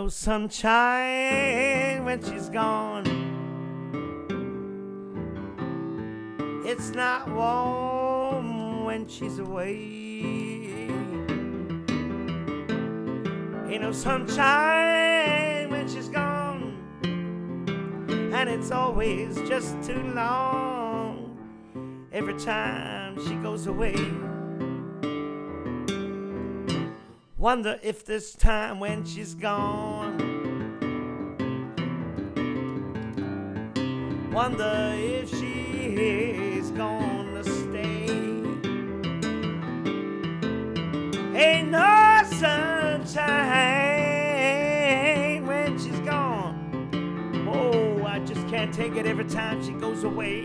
No sunshine when she's gone. It's not warm when she's away. Ain't no sunshine when she's gone. And it's always just too long every time she goes away. Wonder if this time when she's gone. Wonder if she's gonna stay. Ain't no sunshine when she's gone. Oh, I just can't take it every time she goes away.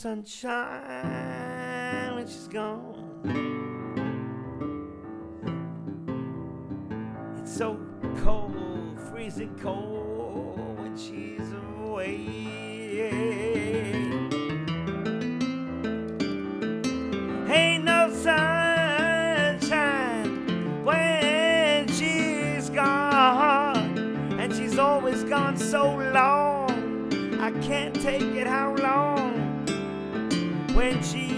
sunshine when she's gone. It's so cold, freezing cold when she's away. Ain't no sunshine when she's gone, and she's always gone so long. When she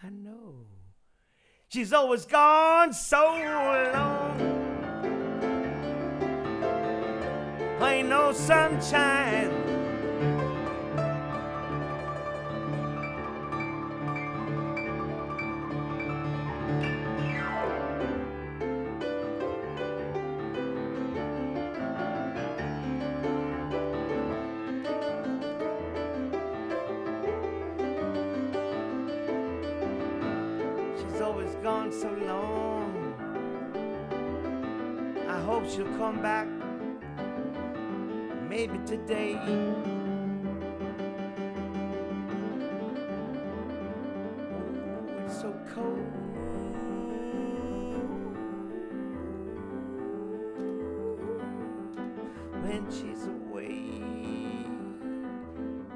know. She's always gone so long. Ain't no sunshine. So long. I hope she'll come back. Maybe today. It's so cold. When she's away,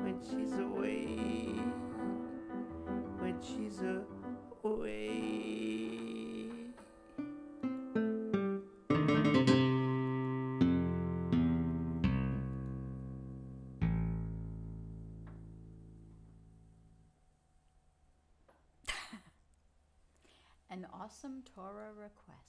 when she's away, when she's away. An awesome Torah request.